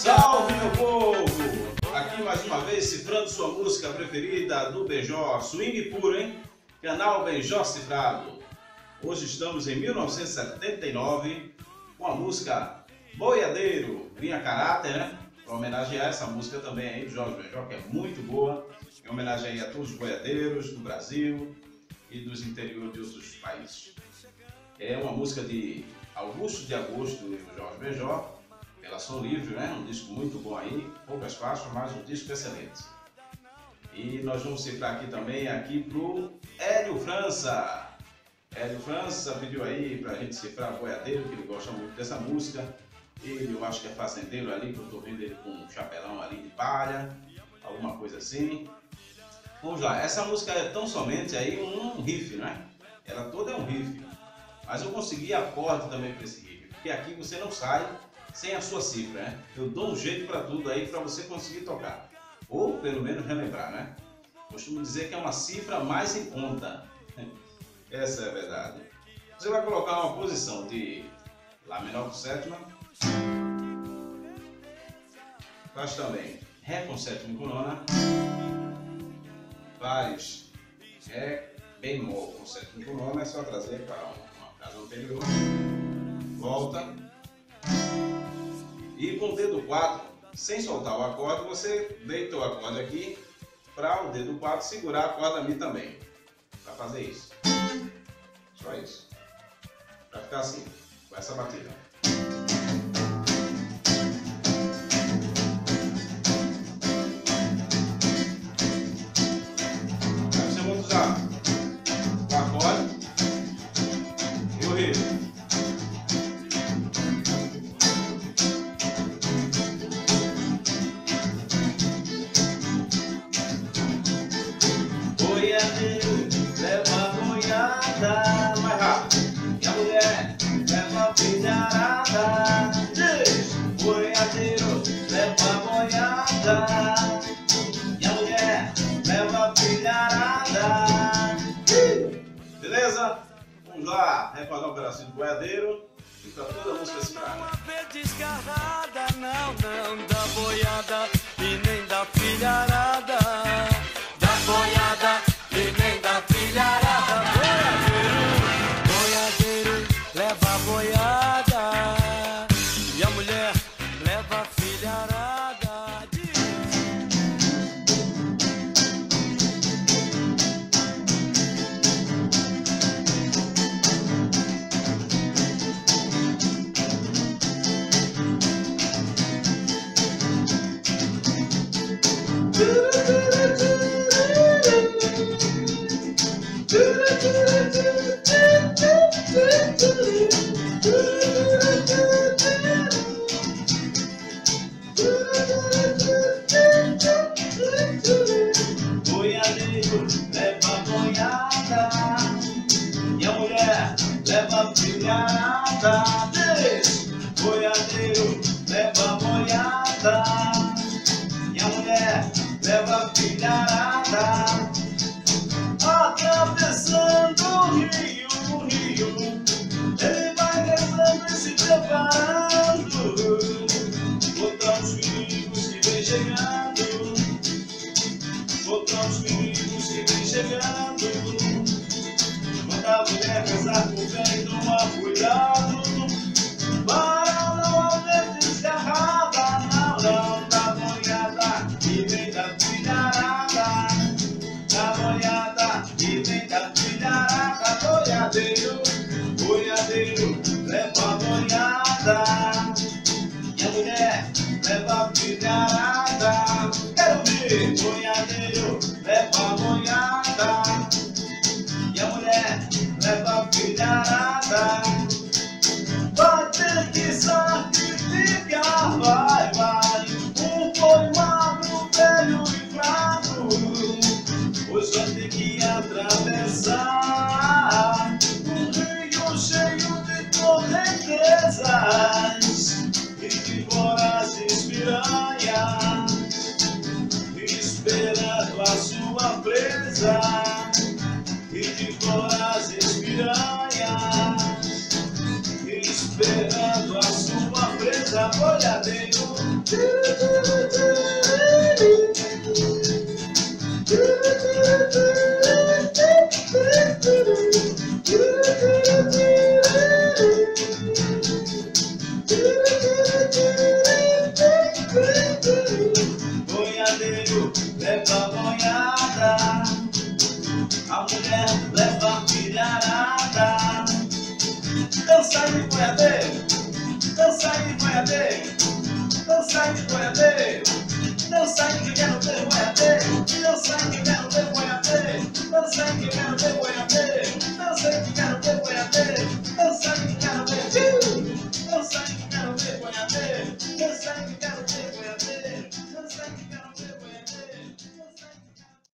Salve meu povo! Aqui mais uma vez cifrando sua música preferida do Benjó, swing puro, hein? Canal Benjó Cifrado. Hoje estamos em 1979 com a música Boiadeiro, Vinha Caráter, né? Para homenagear essa música também aí do Jorge Benjó, que é muito boa. Em homenagem aí a todos os boiadeiros do Brasil e dos interiores de outros países. É uma música de Augusto de Agosto do Jorge Benjó, pela Som Livre, né? Um disco muito bom aí, poucas faixas, mas um disco excelente. E nós vamos cifrar aqui também aqui pro Hélio França. Hélio França pediu aí pra gente cifrar Boiadeiro, que ele gosta muito dessa música. Ele, eu acho que é fazendeiro ali, que eu tô vendo ele com um chapelão ali de palha, alguma coisa assim. Vamos lá, essa música é tão somente aí um riff, né? Ela toda é um riff. Mas eu consegui acorde também para esse riff, porque aqui você não sai sem a sua cifra, né? Eu dou um jeito para tudo aí para você conseguir tocar. Ou pelo menos relembrar, né? Costumo dizer que é uma cifra mais em conta. Essa é a verdade. Você vai colocar uma posição de Lá menor com sétima. Faz também Ré com sétima com nona. Faz Ré bemol com sétima com nona. É só trazer para uma casa anterior. Volta. E com o dedo 4, sem soltar o acorde, você deita o acorde aqui para o dedo 4 segurar a corda Mi também. Para fazer isso. Só isso. Vai ficar assim, com essa batida. Boiadeiro, leva a boiada mais rápido. E a mulher leva filharada. Boiadeiro, leva boiada. E a mulher leva filharada. Beleza? Vamos lá, recordar um pedacinho do boiadeiro. E pra toda a música vez desgarrada, não, não da boiada e nem da filharada. Boiadeiro leva boiada e a mulher leva filhada. Boiadeiro leva boiada e a mulher leva filhada. Rezando e correntezas e de vorazes piranhas, esperando a sua presa e de vorazes piranhas, esperando a sua presa, boiadeiro, Boiadeiro leva boiada, a mulher leva filharada. Dança aí, boiadeiro, dança aí, boiadeiro, dança aí, boiadeiro, dança aí que quero ver boiadeiro, dança aí que quero ver boiadeiro, dança aí que quero ver boiadeiro,